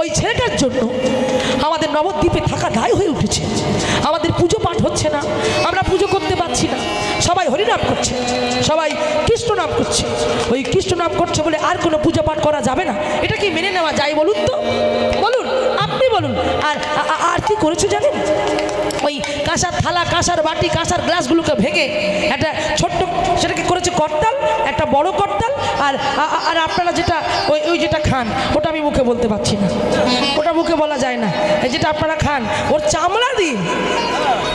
ওই ছেলেটার জন্য আমাদের নবদ্বীপে থাকা দায় হয়ে উঠেছে। আমাদের পুজো পাঠ হচ্ছে না, আমরা পুজো করতে পারছি না। সবাই হরিনাম করছে। সবাই করছে? ওই কৃষ্ণ নাম করছে বলে আর কোনো পুজো পাঠ করা যাবে না? এটা কি মেনে নেওয়া যায় বলুন তো? বলুন, আপনি বলুন। আর আর কি করেছে জানেন? ওই কাঁসার থালা, কাঁসার বাটি, কাঁসার গ্লাসগুলোকে ভেঙে একটা ছোট্ট সেটাকে করেছে করতাল, একটা বড় করতাল, আর আর আপনারা যেটা, ওই ওই যেটা খান, ওটা আমি মুখে বলতে পারছি না। ওটা মুখে বলা যায় না। যেটা আপনারা খান, ওর চামড়া দিয়ে,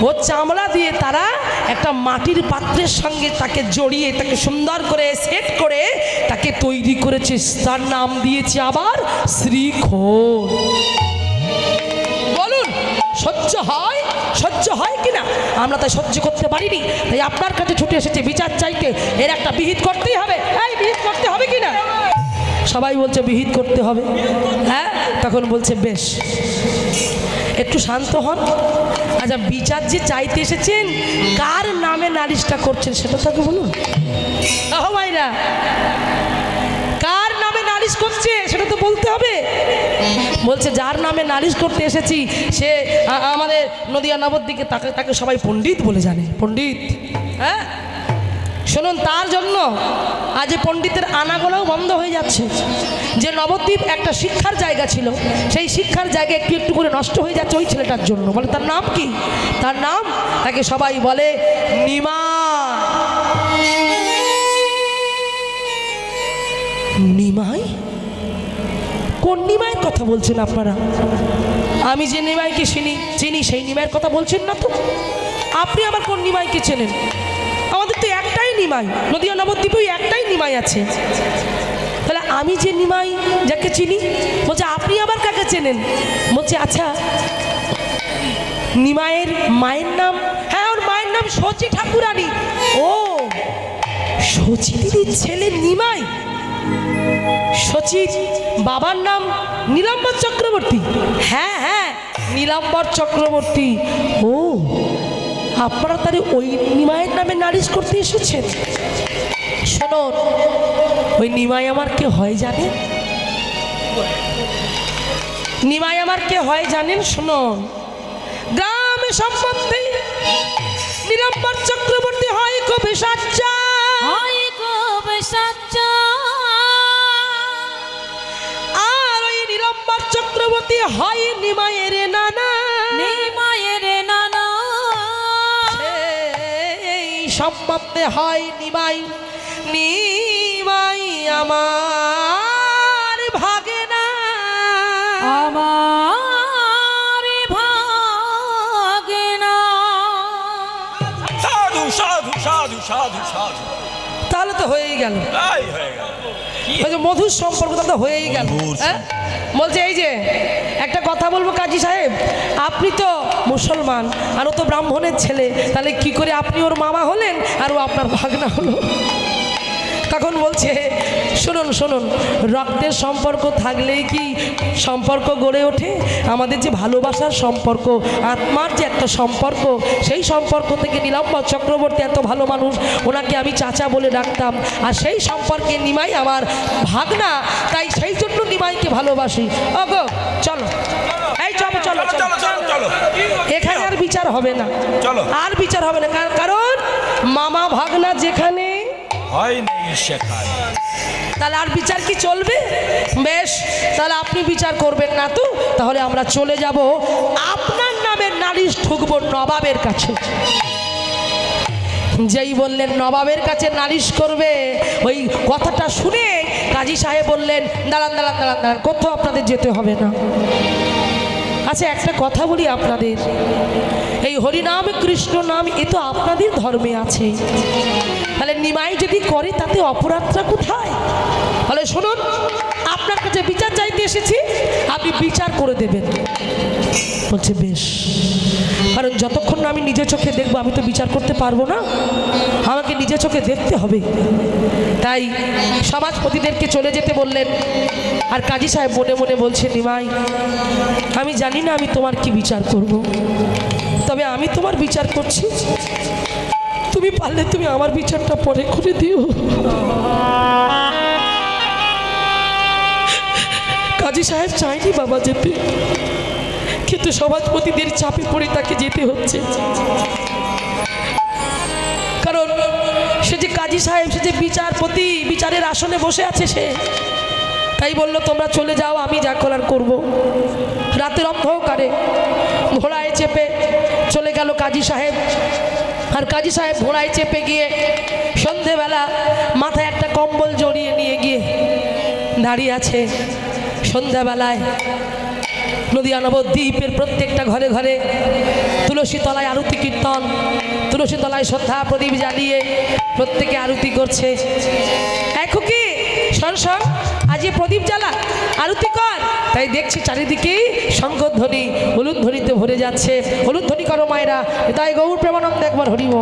ওর চামড়া দিয়ে তারা একটা মাটির পাত্রের সঙ্গে তাকে জড়িয়ে তাকে সুন্দর করে সেট করে তাকে তৈরি করেছে তার নাম দিয়েছে আবার শ্রীখোর। বলুন, সহ্য হয়? সহ্য হয় কিনা? আমরা তাই সহ্য করতে পারিনি। তাই আপনার কাছে ছুটে এসেছে বিচার চাইতে। এর একটা বিহিত করতেই হবে। এই বিহিত করতে হবে কিনা? সবাই বলছে, বিহিত করতে হবে। হ্যাঁ? তখন বলছে, বেশ। একটু শান্ত হন। আচ্ছা বিচার যে চাইতে এসেছেন, কার নামে নালিশটা করছেন সেটা তাকে বলুন। আহ ভাইরা, কার নামে নালিশ করছে সেটা তো বলতে হবে। বলছে, যার নামে নালিশ করতে এসেছি, সে আমাদের নদিয়া নবদ্বীপে তাকে তাকে সবাই পণ্ডিত বলে জানে। পণ্ডিত হ্যাঁ? শুনুন, তার জন্য আজ পণ্ডিতের আনাগোলাও বন্ধ হয়ে যাচ্ছে। যে নবদ্বীপ একটা শিক্ষার জায়গা ছিল, সেই শিক্ষার জায়গা একটু একটু করে নষ্ট হয়ে যাচ্ছে ওই ছেলেটার জন্য। বলে, তার নাম কি? তার নাম তাকে সবাই বলে নিমা। নিমাই? কোন নিমাইয়ের কথা বলছেন আপনারা? আমি যে নিমাইকে চিনি চিনি সেই নিমাইয়ের কথা বলছেন না তো? আপনি আমার কোন নিমাইকে চেনেন? একটাই নিমাই। নদীয়া নবদ্বীপেও একটাই নিমাই আছে। তাহলে আমি যে নিমাই, যাকে চিনি, বলছে, আপনি আবার কাকে চেনেন? বলছে আচ্ছা নিমাইয়ের মায়ের নাম হ্যাঁ ওর মায়ের নাম সচি ঠাকুরানী। ও সচি দিদির ছেলে নিমাই। সচিব বাবার নাম নীলাম্বর চক্রবর্তী। হ্যাঁ হ্যাঁ নীলাম্বর চক্রবর্তী। ও আপনারা তাহলে ওই নিমায়ের নামে নালিশ করতে এসেছেন শোনুন ওই নিমাই আমার কে হয় জানেন? নিমাই আমার কে হয় জানেন? শুনুন গ্রামে সম্বন্ধে নীলাম্বর চক্রবর্তী হয় কবি সাচ্চা হয় কবে সাচ্চা আর ওই নীলম্বর চক্রবর্তী হয় নিমায়ের নানা। সম্বন্ধে হয় নিমাই নিমাই আমার ভাগে না। আমার ভাগে না। সাধু সাধু সাধু সাধু সাধু। তাহলে তো হয়েই গেল। হয়ে গেল। ওই যে মধুর সম্পর্ক তাহলে তো হয়েই গেল। হ্যাঁ? বলছে, এই যে, একটা কথা বলব কাজী সাহেব, আপনি তো মুসলমান, আর ও তো ব্রাহ্মণের ছেলে, তাহলে কি করে আপনি ওর মামা হলেন, আর ও আপনার ভাগনা হলো? তখন বলছে শুনুন শুনুন রক্তের সম্পর্ক থাকলেই কি সম্পর্ক গড়ে ওঠে? আমাদের যে ভালোবাসার সম্পর্ক আত্মার যে একটা সম্পর্ক সেই সম্পর্ক থেকে নীলাম্বর চক্রবর্তী এত ভালো মানুষ ওনাকে আমি চাচা বলে ডাকতাম। আর সেই সম্পর্কে নিমাই আমার ভাগনা তাই সেই জন্য নিমাইকে ভালোবাসি। ওগো চলো। এই চলো চলো চলো এখানে আর বিচার হবে না। চলো। আর বিচার হবে না কার- কারণ মামা ভাগনা যেখানে হয় নেই সেখানে। তাহলে আর বিচার কি চলবে? বেশ, তাহলে আপনি বিচার করবেন না তো, তাহলে আমরা চলে যাব আপনার নামের নালিশ ঠুকবো নবাবের কাছে। যেই বললেন, নবাবের কাছে নালিশ করবে। ওই কথাটা শুনে কাজী সাহেব বললেন, দাঁড়ান দাঁড়ান দাঁড়ান দাঁড়ান, কোথাও আপনাদের যেতে হবে না। আচ্ছা একটা কথা বলি আপনাদের। এই হরিনাম কৃষ্ণ নাম, এ তো আপনাদের ধর্মে আছে। তাহলে নিমাই যদি করে, তাতে অপরাধটা কোথায়? তাহলে শুনুন, আপনার কাছে বিচার চাইতে এসেছি, আপনি বিচার করে দেবেন। বলছে, বেশ। কারণ যতক্ষণ না আমি নিজের চোখে দেখব, আমি তো বিচার করতে পারব না। আমাকে নিজের চোখে দেখতে হবে। তাই সমাজপতিদেরকে চলে যেতে বললেন। আর কাজী সাহেব মনে মনে বলছে, নিমাই, আমি জানি না আমি তোমার কি বিচার করব। তবে আমি তোমার বিচার করছি। তুমি পারলে তুমি আমার বিচারটা পরে করে দিও। কাজী সাহেব চাইনি বাবা যেতে। কিন্তু সমাজপতিদের চাপে পড়ে তাকে যেতে হচ্ছে। কারণ সে যে কাজী সাহেব, সে যে বিচারপতি, বিচারের আসনে বসে আছে সে। তাই বলল, তোমরা চলে যাও, আমি যা করার করব। রাতের অন্ধকারে ঘোড়ায় চেপে চলে গেল কাজী সাহেব। আর কাজী সাহেব ঘোড়ায় চেপে গিয়ে সন্ধেবেলা মাথায় একটা কম্বল জড়িয়ে নিয়ে গিয়ে দাঁড়িয়ে আছে। সন্ধ্যাবেলায় নদীয়া নবদ্বীপের প্রত্যেকটা ঘরে ঘরে তুলসী তলায় আরতি কীর্তন, তুলসী তলায় শ্রদ্ধা প্রদীপ জ্বালিয়ে প্রত্যেকে আরতি করছে। এখন কি, শোন আজ প্রদীপ জ্বালা, আরতি কর। তাই দেখছি চারিদিকেই শঙ্করধ্বনি হলুদ ধ্বনিতে ভরে যাচ্ছে। হলুদ ধ্বনি করো মায়েরা তাই গৌর প্রেমানন্দ একবার হরিব।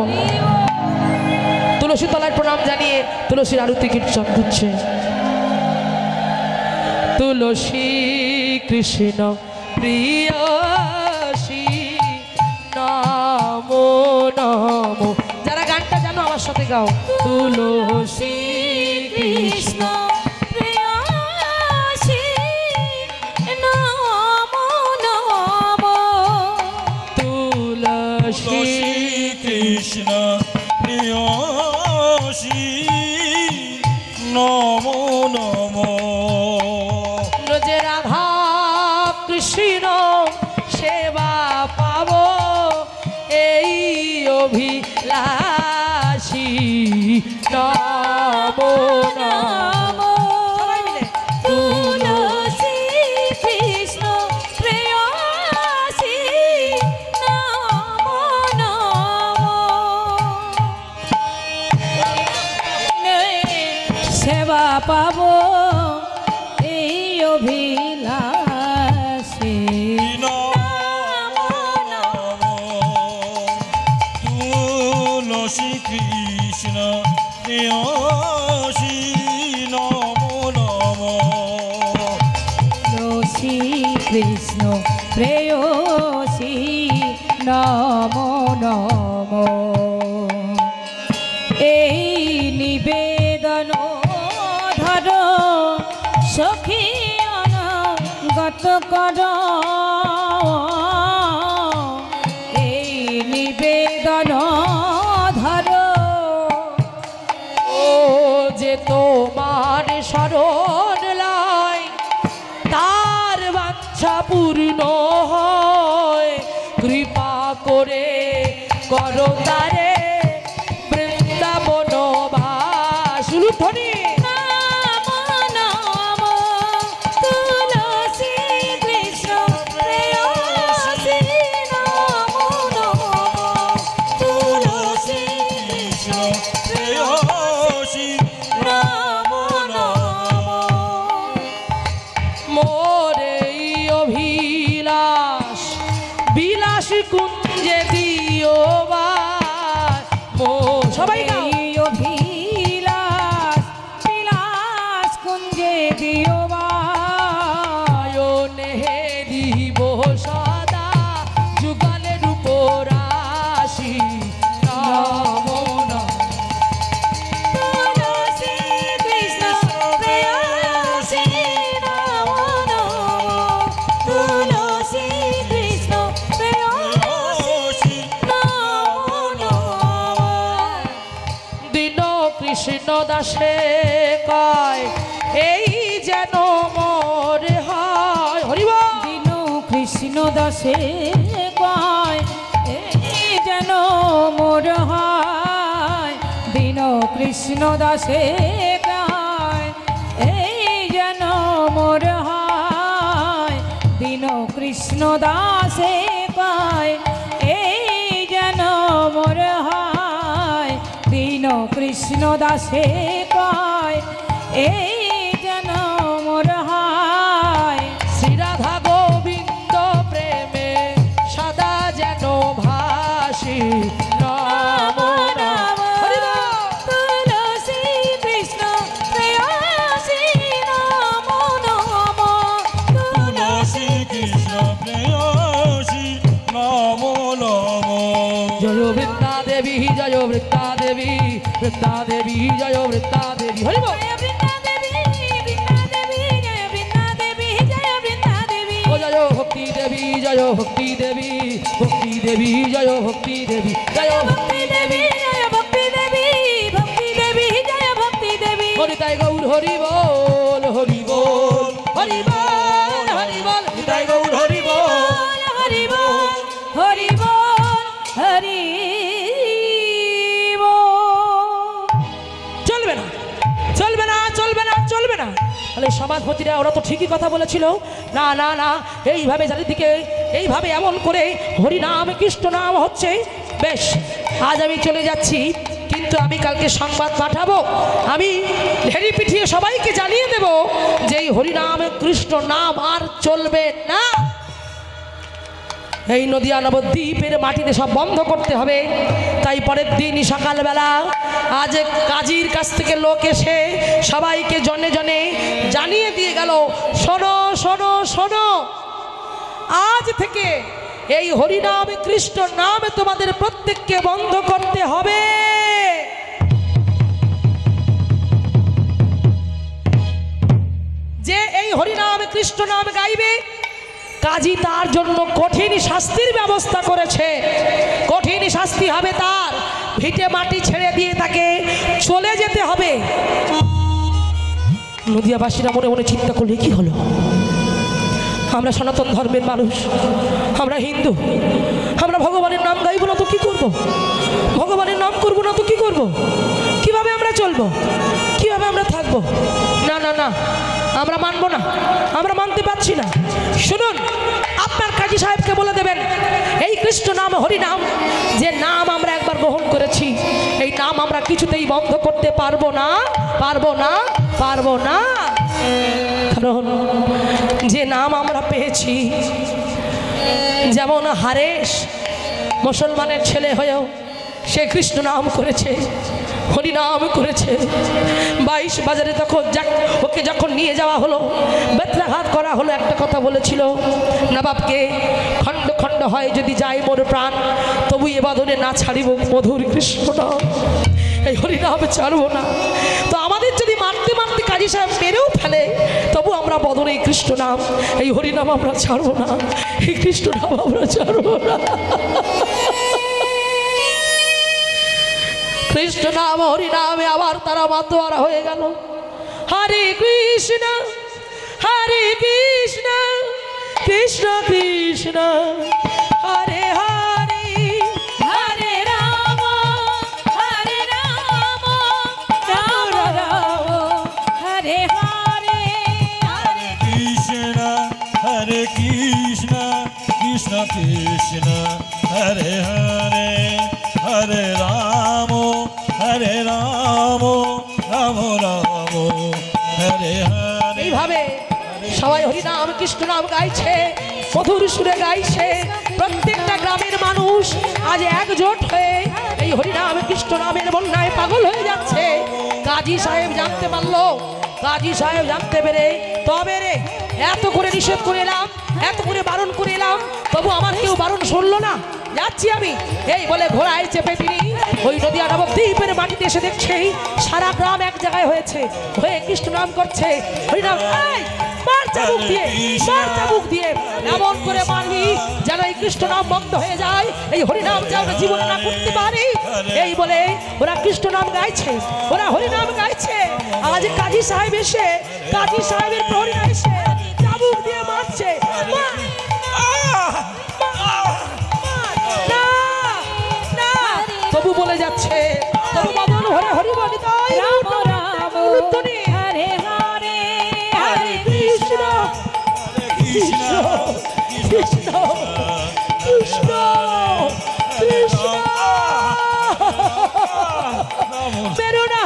তুলসী তলায় প্রণাম জানিয়ে তুলসীর আরতি কীর্তন করছে। তুলসী কৃষ্ণ প্রিয়সী নমো। যারা গানটা জানো আমার সাথে গাও। তুলসী কৃষ্ণ কৃষ্ণ সখী গত কর। দাসে কয়, এই যেন মোর হয়। হরিব দিনু কৃষ্ণ দাসে কয়, এই যেন মোর হয়। দিন কৃষ্ণ দাসে কয়, এই যেন মোর হয়। দিন কৃষ্ণ দাসে দাসে কয় এই জয় ভক্তি দেবী ভক্তি দেবী জয় ভক্তি দেবী জয় ভক্তি দেবী জয় ভক্তি দেবী ভক্তি দেবী জয় ভক্তি দেবী। হরিতাই গৌর হরি বল হরি বল। হরি বল। তাহলে সমাজপতিরা ওরা তো ঠিকই কথা বলেছিল। না না না, এইভাবে চারিদিকে, এইভাবে এমন করে হরি নাম, কৃষ্ণ নাম হচ্ছে। বেশ, আজ আমি চলে যাচ্ছি, কিন্তু আমি কালকে সংবাদ পাঠাবো। আমি ঢেরি পিঠিয়ে সবাইকে জানিয়ে দেব যে এই হরিনাম কৃষ্ণ নাম আর চলবে না। এই নদিয়া নবদ্বীপের মাটিতে সব বন্ধ করতে হবে। তাই পরের দিন সকালবেলা আজ কাজীর কাছ থেকে লোক এসে সবাইকে জনে জনে জানিয়ে দিয়ে গেল, শোনো শোনো শোনো, আজ থেকে এই হরিনাম কৃষ্ণ নাম তোমাদের প্রত্যেককে বন্ধ করতে হবে। যে এই হরিনাম কৃষ্ণ নাম গাইবে কাজী তার জন্য কঠিন শাস্তির ব্যবস্থা করেছে। কঠিন শাস্তি হবে তার। ভিটে মাটি ছেড়ে দিয়ে তাকে চলে যেতে হবে। নদিয়াবাসীরা মনে মনে চিন্তা করলে কি হলো? আমরা সনাতন ধর্মের মানুষ, আমরা হিন্দু, আমরা ভগবানের নাম গাইব না তো কি করব? ভগবানের নাম করব না তো কি করব? কীভাবে আমরা চলবো? কীভাবে আমরা থাকব? না না না। আমরা মানবো না, আমরা মানতে পারছি না। শুনুন, আপনার কাজী সাহেবকে বলে দেবেন, এই কৃষ্ণ নাম, হরি নাম, যে নাম আমরা একবার গ্রহণ করেছি, এই নাম আমরা কিছুতেই বন্ধ করতে পারব না পারব না পারব না। কারণ যে নাম আমরা পেয়েছি, যেমন হারেশ, মুসলমানের ছেলে হয়েও সে কৃষ্ণ নাম করেছে। হরিনাম করেছে। বাইশ বাজারে তখন ওকে যখন নিয়ে যাওয়া হলো, বেতলাঘাত করা হলো, একটা কথা বলেছিল, নবাবকে, খণ্ড খণ্ড হয় যদি যায় মোর প্রাণ, তবু এ বাদনে না ছাড়িব মধুর কৃষ্ণ নাম এই হরিনাম ছাড়বো না। তো আমাদের যদি মারতে মারতে কাজী সাহেব মেরেও ফেলে, তবু আমরা বদনে এই কৃষ্ণ নাম এই হরিনাম আমরা ছাড়বো না। এই কৃষ্ণ নাম আমরা ছাড়বো না। কৃষ্ণ নাম হরিনামে আবার তারা মাতোয়ারা হয়ে গেল। হরে কৃষ্ণ হরে কৃষ্ণ কৃষ্ণ কৃষ্ণ, হরে হরে হরে রাম হরে রাম, হরে হরে। হরে কৃষ্ণ হরে কৃষ্ণ কৃষ্ণ কৃষ্ণ, হরে হরে হরে রাম। হরে রাম রাম রাম, হরে হরে। এইভাবে সবাই হরিনাম, কৃষ্ণ নাম গাইছে, মধুর সুরে গাইছে। প্রত্যেকটা গ্রামের মানুষ আজ একজোট হয়ে এই হরিনাম, কৃষ্ণ নামের বন্যায় পাগল হয়ে যাচ্ছে। কাজী সাহেব জানতে পারল কাজী সাহেব জানতে পেরে, তবে রে, এত করে নিষেধ করে এলাম, এত করে বারণ করে এলাম, তবু আমার কেউ বারণ শুনলো না? যাচ্ছি আমি। এই বলে ঘোড়ায় চেপে তিনি ওই নদীয়া নবদ্বীপের মাটিতে এসে দেখছে সারা গ্রাম এক জায়গায় হয়েছে। হয়ে কৃষ্ণ নাম করছে দিয়ে করে যেন এই হয়ে যায়। এই হরিনাম জীবনে না করতে পারি, এই বলে ওরা গাইছে, ওরা হরিনাম গাইছে। আজ কাজী সাহেব এসে, কাজী সাহেবের প্রহরীরা এসে কৃষ্ণ কৃষ্ণ কৃষ্ণ। মেরো না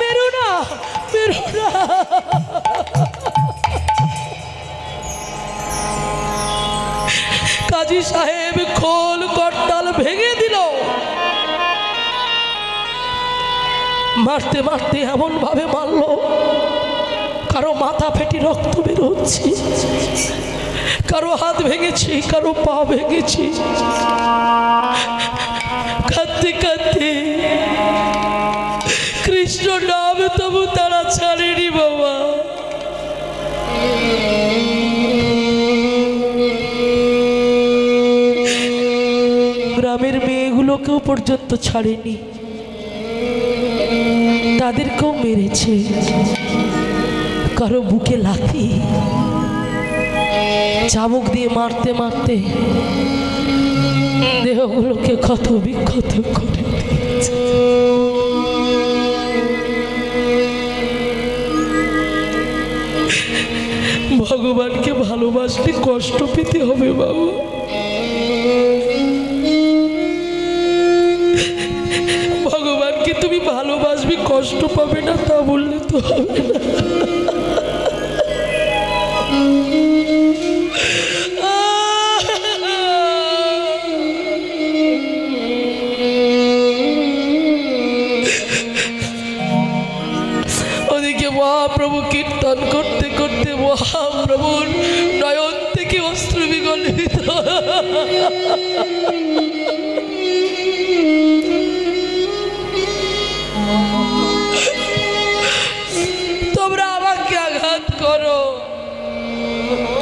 মেরো না মেরো না কাজী সাহেব খোল করতাল ভেঙে দিল। মারতে মারতে এমন ভাবে মারলো, কারও মাথা ফেটে রক্ত বেরোচ্ছে। কারও হাত ভেঙেছি, কারও পা ভেঙেছি। কাঁদতে কাঁদতে কৃষ্ণ নাম তবু তারা ছাড়েনি বাবা। গ্রামের মেয়েগুলোকেও পর্যন্ত ছাড়েনি। তাদেরকেও মেরেছে। কারও বুকে লাথি। চাবুক দিয়ে মারতে মারতে দেহগুলোকে ক্ষত বিক্ষত করে ভগবানকে ভালোবাসলে কষ্ট পেতে হবে বাবু। ভগবানকে তুমি ভালোবাসবে, কষ্ট পাবে না তা বললে তো হবে না।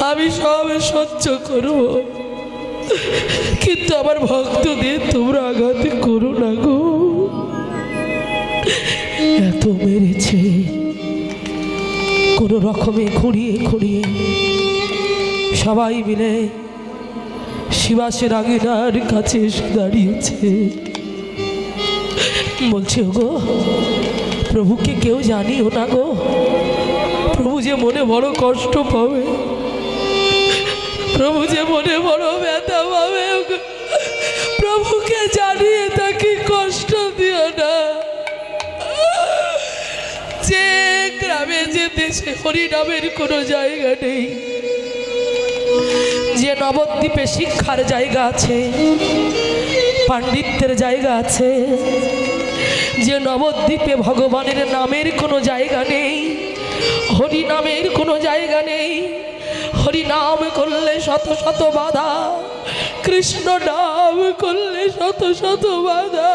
আমি সব সহ্য করব। কিন্তু আমার ভক্তদের তোমরা আঘাত করো না গো। এত মেরেছে। কোনো রকমে ঘুরিয়ে ঘুরিয়ে সবাই মিলে শিবাসের আগিনার কাছে এসে দাঁড়িয়েছে। বলছে গো প্রভুকে কেউ জানিও না গো। প্রভু যে মনে বড় কষ্ট পাবে প্রভু যে মনে বড় ব্যথা পাবে, প্রভুকে জানিয়ে তাকে কষ্ট দিও না। যে গ্রামে যে দেশে হরিনামের কোনো জায়গা নেই, যে নবদ্বীপে শিক্ষার জায়গা আছে, পাণ্ডিত্যের জায়গা আছে, যে নবদ্বীপে ভগবানের নামের কোনো জায়গা নেই হরি নামের কোনো জায়গা নেই হরি নাম করলে শত শত বাধা কৃষ্ণ নাম করলে শত শত বাধা।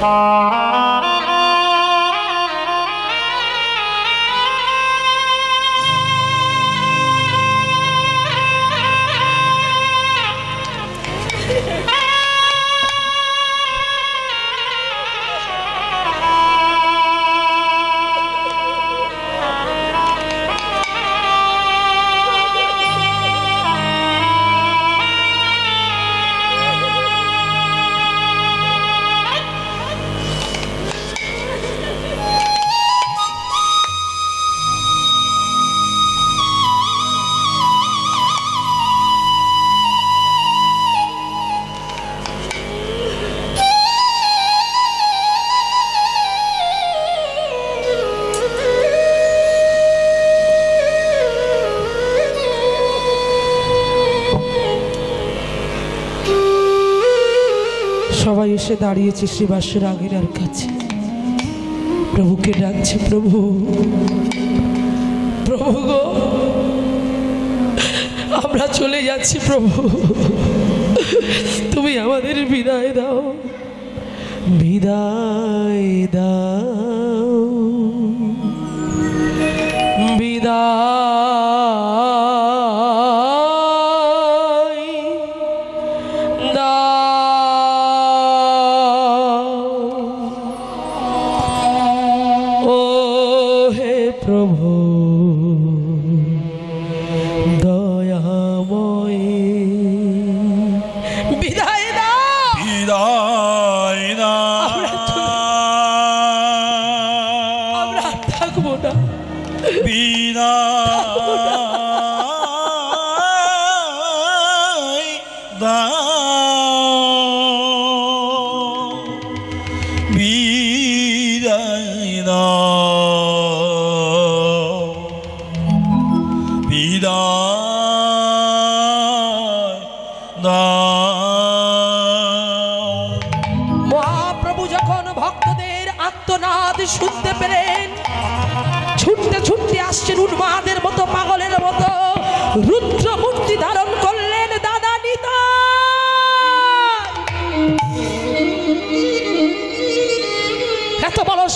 সবাই দাঁড়িয়েছে শ্রীবাসের আগের কাছে। প্রভুকে ডাকছে, প্রভু প্রভু গো, আমরা চলে যাচ্ছি, প্রভু। তুমি আমাদের বিদায় দাও বিদায় দাও, বিদায়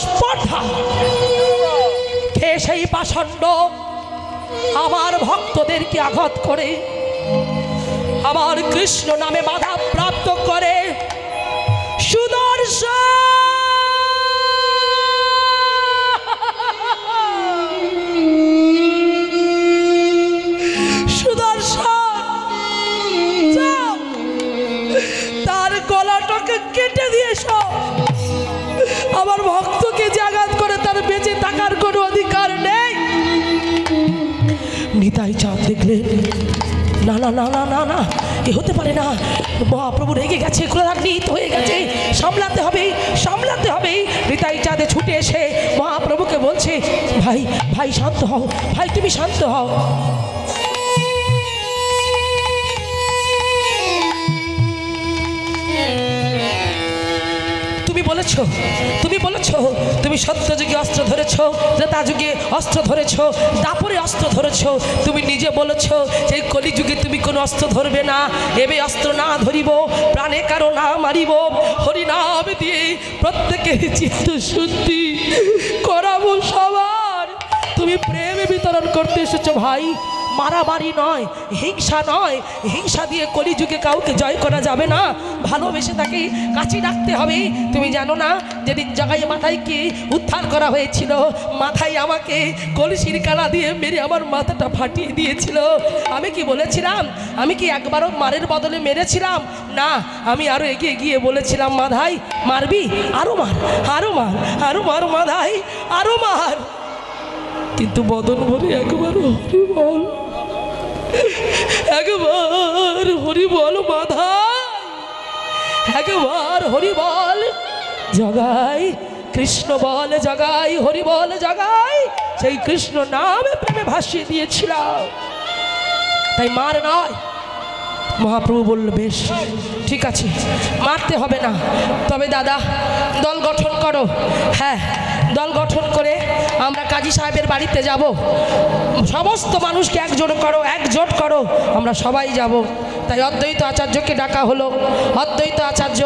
স্পর্ধা। কে সেই পাষণ্ড? আমার ভক্তদেরকে আঘাত করে, আমার কৃষ্ণ নামে বাধা প্রাপ্ত করে। সুদর্শন! না না না না না না। এ হতে পারে না। মহাপ্রভু রেগে গেছে ক্রোধান্বিত হয়ে গেছে। সামলাতে হবে সামলাতে হবে। রিতাই চাঁদে ছুটে এসে মহাপ্রভুকে বলছে, ভাই ভাই, শান্ত হও। ভাই, তুমি শান্ত হও। বলেছ তুমি বলেছ, তুমি সত্য যুগে অস্ত্র ধরেছ যুগে অস্ত্র ধরেছ, দাপরে অস্ত্র ধরেছ। তুমি নিজে বলেছ যে কলি যুগে তুমি কোনো অস্ত্র ধরবে না। এবে অস্ত্র না ধরিব, প্রাণে কারও না মারিব। হরিনাম দিয়ে প্রত্যেকের চিত্ত শুদ্ধি করাবো সবার। তুমি প্রেম বিতরণ করতে এসেছ ভাই। মারামারি নয়, হিংসা নয়। হিংসা দিয়ে কলিযুগে কাউকে জয় করা যাবে না। ভালোবেসে তাকে কাছে রাখতে হবে। তুমি জানো না, যেদিন জাগাই মাথায়কে উদ্ধার করা হয়েছিল, মাথায় আমাকে কলসির কালা দিয়ে মেরে আমার মাথাটা ফাটিয়ে দিয়েছিল। আমি কি বলেছিলাম? আমি কি একবারও মারের বদলে মেরেছিলাম? না, আমি আরও এগিয়ে গিয়ে বলেছিলাম, মাধাই, মারবি? আরও মার আরও মার আরও মার মাধাই আরও মার। কিন্তু বদন ভরে একবার হরি বল। একবার হরি বল মাধা একবার হরি বল জগাই, কৃষ্ণ বল জগাই হরি বল জগাই, সেই কৃষ্ণ নামে প্রেমে ভাসিয়ে দিয়েছিলাম। তাই মার নয়, মহাপ্রভু বলল, বেশ, ঠিক আছে, মারতে হবে না। তবে দাদা, দল গঠন করো। হ্যাঁ দল গঠন করে আমরা কাজী সাহেবের বাড়িতে যাব। সমস্ত মানুষকে একজোট করো একজোট করো, আমরা সবাই যাব। তাই অদ্বৈত আচার্যকে ডাকা হলো। অদ্বৈত আচার্য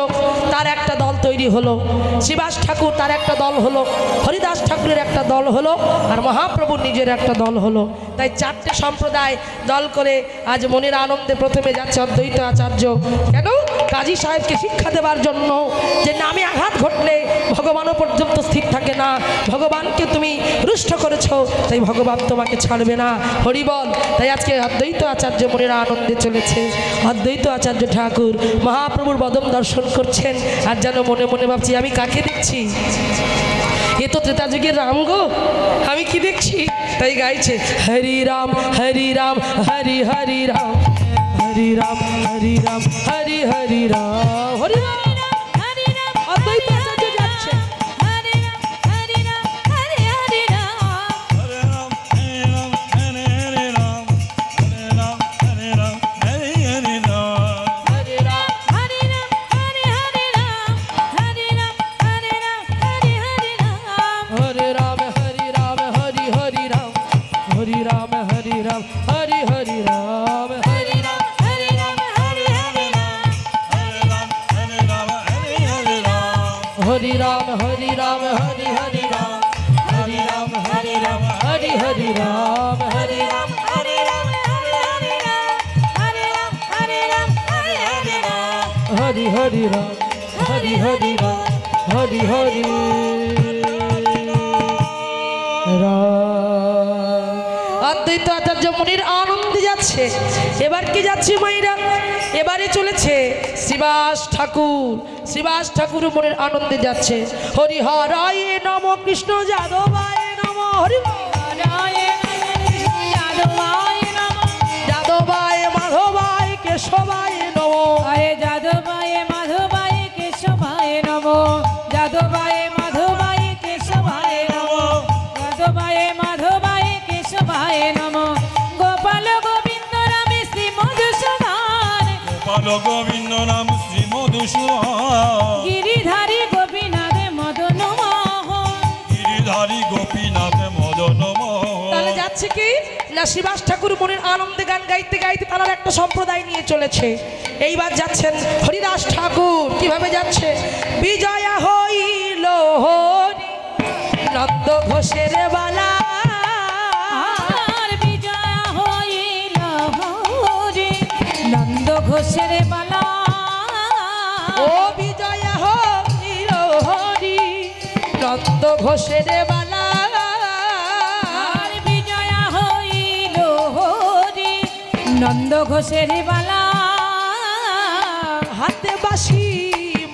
হলো। শিবাস ঠাকুর তার একটা দল হলো। হরিদাস ঠাকুরের একটা দল হলো। আর মহাপ্রভুর নিজের একটা দল হলো। তাই চারটে সম্প্রদায় দল করে আজ মনের আনন্দে প্রথমে যাচ্ছে অদ্বৈত আচার্য। কেন? কাজী সাহেবকে শিক্ষা দেওয়ার জন্য যে নামে আঘাত ঘটলে ভগবানও পর্যন্ত স্থির থাকে না। ভগবানকে তুমি রুষ্ট করেছ, তাই ভগবান তোমাকে ছাড়বে না। হরিবল তাই আজকে অদ্বৈত আচার্য মনের আনন্দে চলেছে। অদ্বৈত আচার্য ঠাকুর মহাপ্রভুর বদম দর্শন করছেন। আর যেন মনে মনে ভাবছি, আমি কাকে দেখছি? এ তো ত্রেতা যুগের রাম গো। আমি কি দেখছি? তাই গাইছে, হরি রাম হরি রাম, হরি হরি রাম হরি রাম হরি রাম, হরি হরি রাম হরি রাম। হরি রাম হরি রাম হরি হরি রাম হরি রাম হরি রাম হরি হরি রাম হরি রাম হরে রাম হরে হরে রাম হরে হরি রাম হরি হরি রাম অদ্বৈত আচার্য মনির আনন্দে যাচ্ছে এবার কি যাচ্ছে মাইরা এবারে চলেছে শিবাস ঠাকুর। শিবাস ঠাকুর মনের আনন্দে যাচ্ছে। হরিহরায় নম কৃষ্ণ যাদবায় নম হরি যাদবায় মাধবায় কেশবায় গোবিন্দ নাম শ্রী মধুসূদন। গিরিধারী গোপীনাথে মদন মোহন গিরিধারী গোপীনাথ মদন তাহলে যাচ্ছে কি? না শিবাস ঠাকুর মনের আনন্দে গান গাইতে গাইতে তার একটা সম্প্রদায় নিয়ে চলেছে। এইবার যাচ্ছেন হরিদাস ঠাকুর। কীভাবে যাচ্ছে? বিজয়া হইল হরি নন্দ ঘোষের বালা। ঘোষের বালা ও বিজয়া হইল হরি নন্দ ঘোষের বালা আর বিজয়া হইল হরি নন্দ ঘোষের বালা হাতে বাসি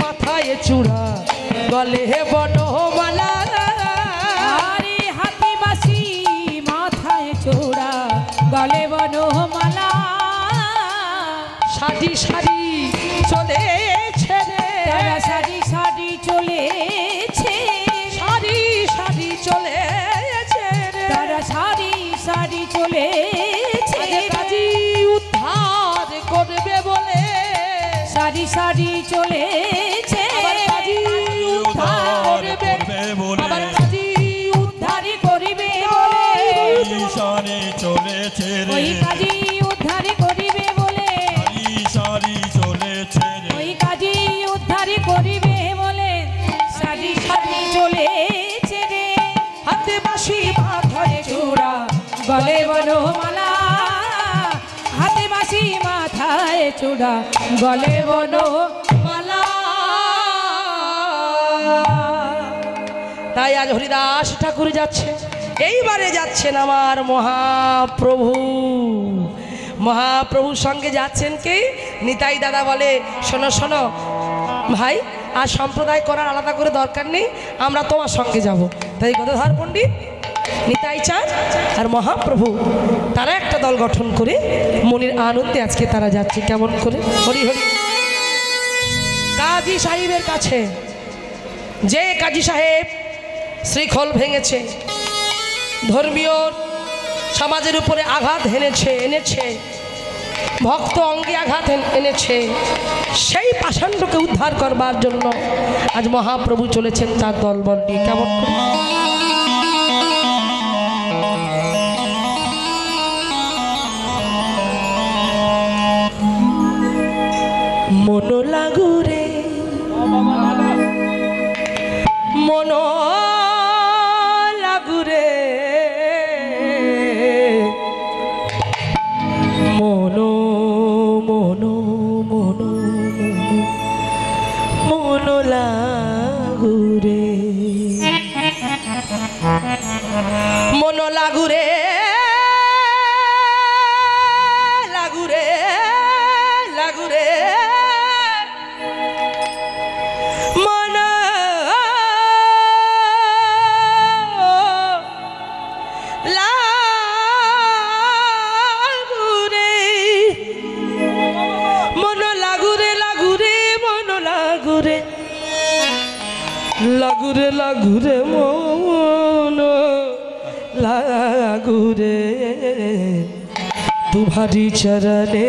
মাথায় চূড়া গলে বনমালা সারি চলেছে তারা সারি সারি চলেছে। সারি সারি চলেছে রে। তারা সারি সারি চলেছে। কাজী উদ্ধার করবে বলে। সারি সারি চলেছে। চূড়া গলে বনমালা তাই আজ হরিদাস ঠাকুর যাচ্ছে, এইবারে যাচ্ছেন আমার মহাপ্রভু। মহাপ্রভুর সঙ্গে যাচ্ছেন কে? নিতাই দাদা বলে, শোনো শোনো, ভাই, আর সম্প্রদায় করার আলাদা করে দরকার নেই, আমরা তোমার সঙ্গে যাব। তাই গদাধর পণ্ডিত নিতাই চাঁদ আর মহাপ্রভু, তারা একটা দল গঠন করে মনির আনন্দে আজকে তারা যাচ্ছে, কেমন করে? হরি হরি। কাজী সাহেবের কাছে, যে কাজী সাহেব শ্রীখল ভেঙেছে, ধর্মীয় সমাজের উপরে আঘাত এনেছে এনেছে, ভক্ত অঙ্গে আঘাত এনেছে, সেই পাষাণ্ডকে উদ্ধার করবার জন্য আজ মহাপ্রভু চলেছেন তার দলবল নিয়ে কেমন করে? মন লাগুরে মন তুভারি চরণে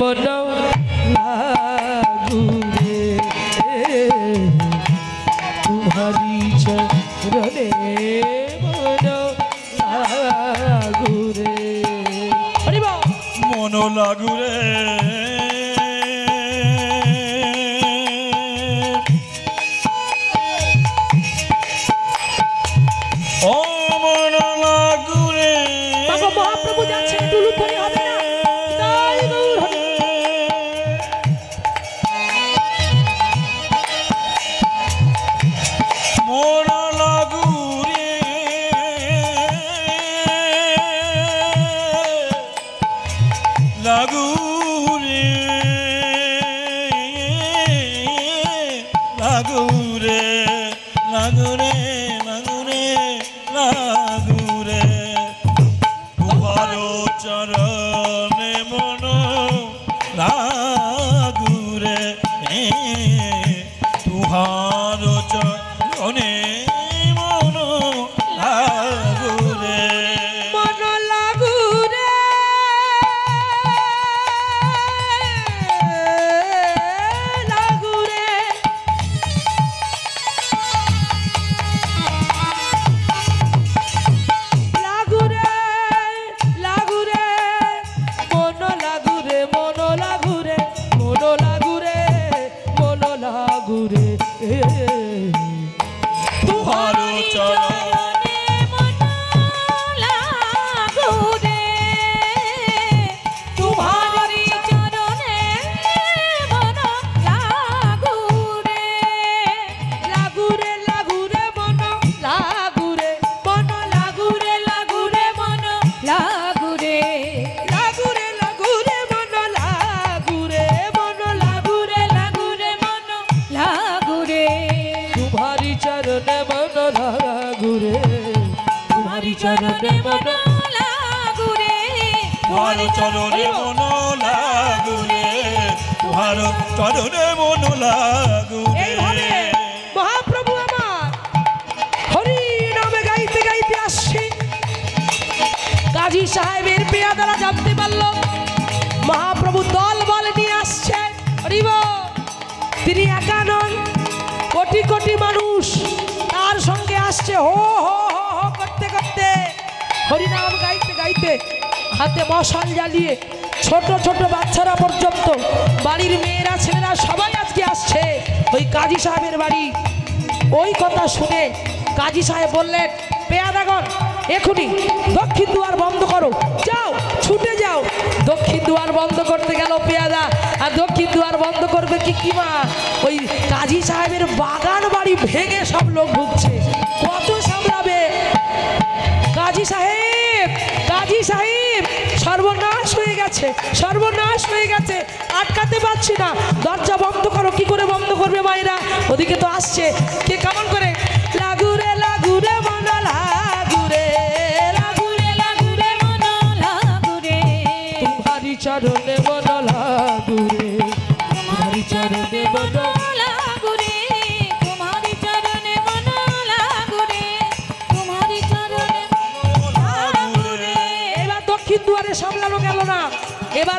মন লাগুরে। তুভারি চরণে মন লাগুরে। মন লাগুরে। রে মন চরণে মন লাগুলে তোমার চরণে মন লাগুলে মহাপ্রভু আমার হরি নামে গাইতে গাইতে আসছে। কাজী সাহেবের পেয়াদারা জানতে পারল, মহাপ্রভু দল হাতে মশাল জ্বালিয়ে ছোট ছোট বাচ্চারা পর্যন্ত, বাড়ির মেয়েরা, ছেলেরা সবাই আজকে আসছে। ওই কাজী সাহেবের বাড়ি। ওই কথা শুনে কাজী সাহেব বললেন, পেয়াদাগণ এখনই দক্ষিণ দুয়ার বন্ধ করো। যাও, ছুটে যাও। দক্ষিণ দুয়ার বন্ধ করতে গেল পেয়াদা। আর দক্ষিণ দুয়ার বন্ধ করবে কি কি মা? ওই কাজী সাহেবের বাগান বাড়ি ভেঙে সব লোক ঢুকছে। কত কাজী সাহেব কাজী সাহেব, সর্বনাশ হয়ে গেছে, সর্বনাশ হয়ে গেছে, আটকাতে পারছি না। দরজা বন্ধ করো, কি করে বন্ধ করবে মায়েরা? ওদিকে তো আসছে। কে কেমন করে?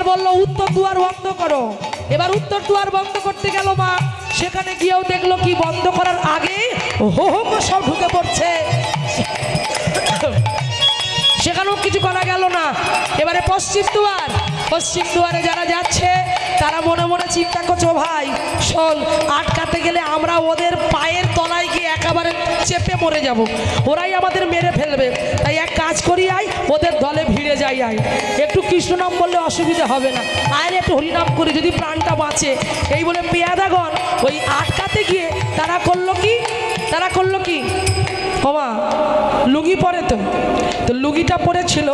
বলল, উত্তর দুয়ার বন্ধ করো। এবার উত্তর দুয়ার বন্ধ করতে গেল মা। সেখানে গিয়েও দেখল কি বন্ধ করার আগে হো হো সব ঢুকে পড়ছে। সেখানেও কিছু করা গেল না। এবারে পশ্চিম দুয়ার। পশ্চিম দুয়ারে যারা যাচ্ছে, তারা মনে মনে চিন্তা করছে, "ও ভাই, শোন, আটকাতে গেলে আমরা ওদের পায়ের তলায় গিয়ে একেবারে চেপে মরে যাব। ওরাই আমাদের মেরে ফেলবে। তাই এক কাজ করি আই ওদের দলে ভিড়ে যাই আই একটু কৃষ্ণ নাম বললে অসুবিধা হবে না। আয় একটু হরিনাম করি যদি প্রাণটা বাঁচে। এই বলে পেয়াদাগণ ওই আটকাতে গিয়ে তারা করল কি? তারা করল কি? ওমা লুঙ্গি পরে তো। তো লুঙ্গিটা পরেছিল,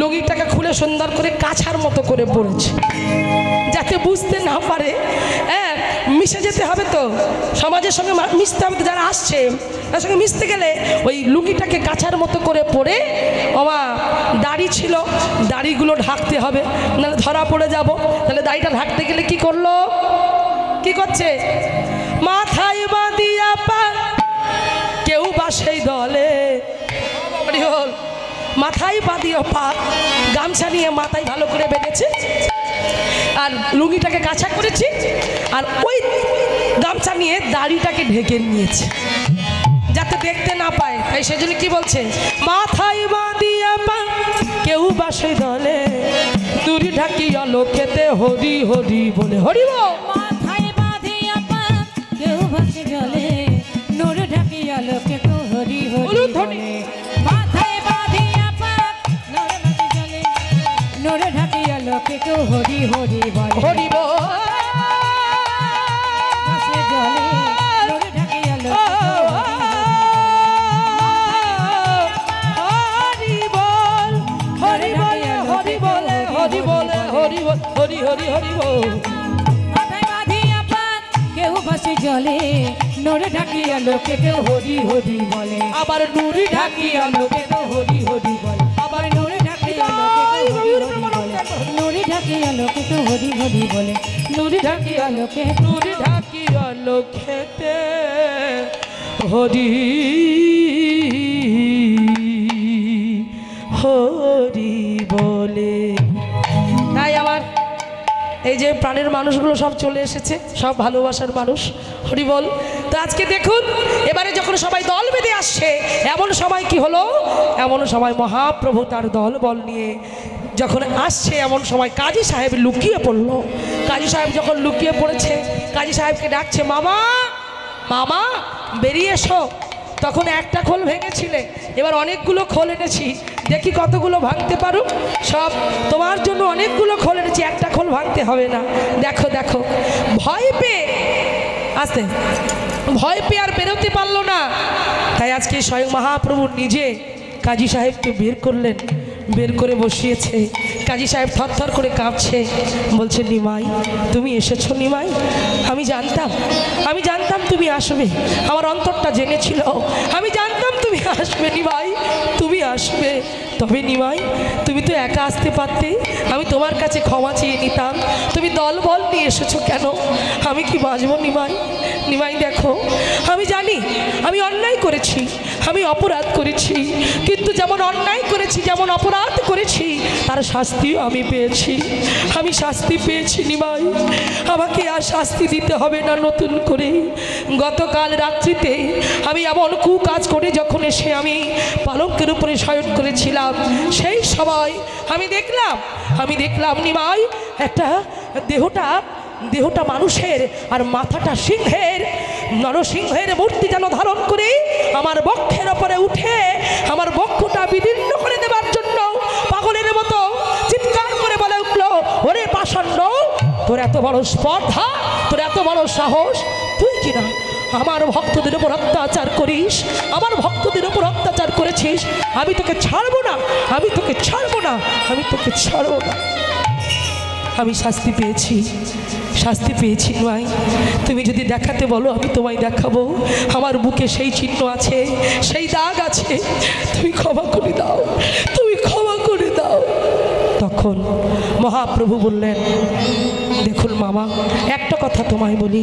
লুগিটাকে খুলে সুন্দর করে কাছার মতো করে পড়েছে যাতে বুঝতে না পারে হ্যাঁ মিশে যেতে হবে তো। সমাজের সঙ্গে মিশতে হবে তো, যারা আসছে তার সঙ্গে মিশতে গেলে ওই লুঙ্গিটাকে কাছার মতো করে পরে ওমা দাড়ি ছিল, দাড়িগুলো ঢাকতে হবে। নাহলে ধরা পড়ে যাব। তাহলে দাড়িটা ঢাকতে গেলে কি করল? কি করছে? মাথায় বাঁধিয়া পা সেই দলে। মাথায় বাঁধিয়ে পা। গামছা নিয়ে মাথায় ভালো করে বেঁধেছে। আর লুঙ্গিটাকে কাছা করেছি। আর ওই গামছা নিয়ে দাড়িটাকে ঢেকে নিয়েছে। যাতে দেখতে না পায়। তাই সেজন্য কি বলছে? মাথায় বাঁধিয়া পা, কেউ বা সেই দলে। দূরি ঢাকিয়া লোকেতে হরি হরি বলে। হরি বল মাথায় বাঁধিয়া পা, কেউ ভাসে জলে বলে। মাথায় বাঁধিয়া পা নূর ভাসে জলে। নূর ঢাকিয়া লোকে তো হরি হরি বলে। হরি হরি হরি হরি বল মাথায় বাঁধিয়া পাক কেউ ভাসে জলে। নোরে ঢাকিয়া লোকে কেউ হরি হরি বলে। আবার নুরি ঢাকিয়া লোকে তো হরি হরি বলে। আবার নোরে ঢাকিয়া লোকে কেউ হরি হরি বলে। নোরে ঢাকিয়া লোকে কেউ হরি হরি বলে। নোরে ঢাকিয়া লোকে নুরি ঢাকিয়া লোকেতে হরি হরি বলে। তাই আমার এই যে প্রাণের মানুষগুলো সব চলে এসেছে সব ভালোবাসার মানুষ। হরি বল তো আজকে দেখুন, এবারে যখন সবাই দল বেঁধে আসছে, এমন সময় কি হলো? এমন সময় মহাপ্রভু তার দল বল নিয়ে যখন আসছে, এমন সময় কাজী সাহেব লুকিয়ে পড়ল। কাজী সাহেব যখন লুকিয়ে পড়েছে, কাজী সাহেবকে ডাকছে, মামা মামা, বেরিয়ে এসো। তখন একটা খোল ভেঙেছিলে। এবার অনেকগুলো খোল এনেছি। দেখি কতগুলো ভাঙতে পারো? সব তোমার জন্য অনেকগুলো খোল এনেছি, একটা খোল ভাঙতে হবে না। দেখো দেখো। ভয় পেয়ে আসতে। ভয় পেয়ে আর বেরোতে পারল না। তাই আজকে স্বয়ং মহাপ্রভু নিজে কাজী সাহেবকে বের করলেন। বের করে বসিয়েছে। কাজী সাহেব থরথর করে কাঁপছে। বলছে, নিমাই, তুমি এসেছ নিমাই? আমি জানতাম আমি জানতাম তুমি আসবে। আমার অন্তরটা জেনেছিল। আমি জানতাম তুমি আসবে নিমাই, তুমি আসবে। তবে নিমাই, তুমি তো একা আসতে পারতে। আমি তোমার কাছে ক্ষমা চেয়ে নিতাম। তুমি দল বল নিয়ে এসেছ কেন? আমি কি বাঁচবো নিমাই? নিমাই দেখো, আমি জানি, আমি অন্যায় করেছি, আমি অপরাধ করেছি, কিন্তু যেমন অন্যায় করেছি, যেমন অপরাধ করেছি, তার শাস্তিও আমি পেয়েছি। আমি শাস্তি পেয়েছি নিমাই। আমাকে আর শাস্তি দিতে হবে না নতুন করে। গতকাল রাত্রিতে আমি এমন কু কাজ করে যখন এসে আমি পালঙ্কের উপরে শয়ন করেছিলাম, সেই সময় আমি দেখলাম আমি দেখলাম নিমাই একটা দেহটা দেহটা মানুষের আর মাথাটা সিংহের। নরসিংহের মূর্তি যেন ধারণ করে আমার বক্ষের ওপরে উঠে আমার বক্ষটা বিদীর্ণ করে দেবার জন্য পাগলের মতো চিৎকার করে বলে উঠল, ওরে পাষণ্ড, তোর এত বড় স্পর্ধা, তোর এত বড় সাহস, তুই কিনা আমার ভক্তদের উপর অত্যাচার করিস, আমার ভক্তদের উপর অত্যাচার করেছিস, আমি তোকে ছাড়বো না, আমি তোকে ছাড়বো না, আমি তোকে ছাড়বো না। আমি শাস্তি পেয়েছি। শাস্তি পেয়েছি নয়। তুমি যদি দেখাতে বলো, আমি তোমায় দেখাবো। আমার বুকে সেই চিহ্ন আছে, সেই দাগ আছে। তুমি ক্ষমা করে দাও, তুমি ক্ষমা করে দাও। তখন মহাপ্রভু বললেন দেখুন মামা, একটা কথা তোমায় বলি।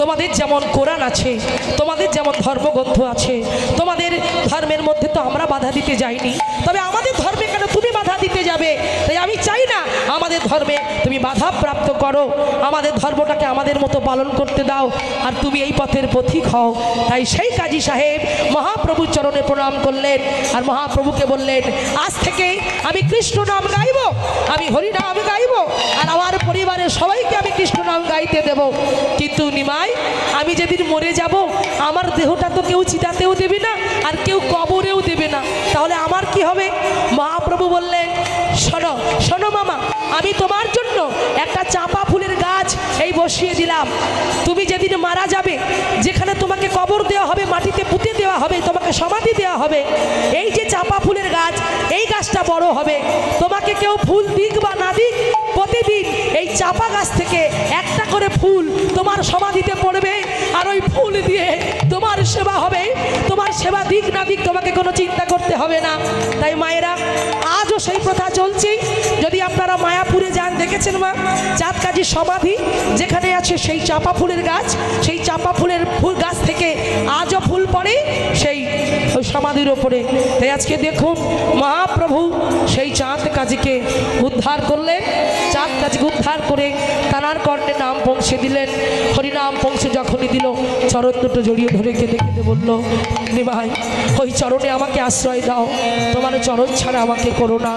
তোমাদের যেমন কোরআন আছে, তোমাদের যেমন ধর্মগ্রন্থ আছে, তোমাদের ধর্মের মধ্যে তো আমরা বাধা দিতে যাইনি, তবে আমাদের ধর্মে কেন তুমি বাধা দিতে যাবে? তাই আমি চাই না আমাদের ধর্মে তুমি বাধা প্রাপ্ত করো, আমাদের ধর্মটাকে আমাদের মতো পালন করতে দাও, আর তুমি এই পথের পথিক হও। তাই সেই কাজী সাহেব মহাপ্রভুর চরণে প্রণাম করলেন, আর মহাপ্রভুকে বললেন, আজ থেকে আমি কৃষ্ণ নাম গাইব, আমি হরি নাম গাইব সবাইকে আমি কৃষ্ণ নাম গাইতে দেব। কিন্তু নিমাই, আমি যেদিন মরে যাব, আমার দেহটা তো কেউ চিতাতেও দেবে না, আর কেউ কবরেও দেবে না। তাহলে আমার কি হবে? মহাপ্রভু বললেন, শোনো শোনো মামা, আমি তোমার জন্য একটা চাপা বসিয়ে দিলাম। তুমি যেদিন মারা যাবে, যেখানে তোমাকে কবর দেওয়া হবে, মাটিতে পুঁতে দেওয়া হবে, তোমাকে সমাধি দেওয়া হবে, এই যে চাপা ফুলের গাছ, এই গাছটা বড় হবে। তোমাকে কেউ ফুল দিক বা না দিক, প্রতিদিন এই চাপা গাছ থেকে একটা করে ফুল তোমার সমাধিতে পড়বে, আর ওই ফুল দিয়ে তোমার সেবা হবে। তোমার সেবা দিক না দিক তোমাকে কোনো চিন্তা করতে হবে না। তাই মায়েরা, আজও সেই প্রথা চলছে। যদি আপনারা মায়াপুরে যান, দেখেছেন মা? চাঁদ কাজী সমাধি, যেখানে আছে সেই চাপা ফুলের গাছ। সেই চাপা ফুলের ফুল গাছ থেকে আজও ফুল পড়ে সেই সমাধির ওপরে। তাই আজকে দেখুন, মহাপ্রভু সেই চাঁদ কাজীকে উদ্ধার করলেন। চাঁদ কাজীকে উদ্ধার করে তানার কর্ণে নাম পৌঁছে দিলেন। হরিনাম পৌঁছে যখনই দিল চরণ দুটো জড়িয়ে ধরে কেঁদে কেঁদে বলল ভাই, ওই চরণে আমাকে আশ্রয় দাও। তোমার চরণ ছাড়া আমাকে করো না।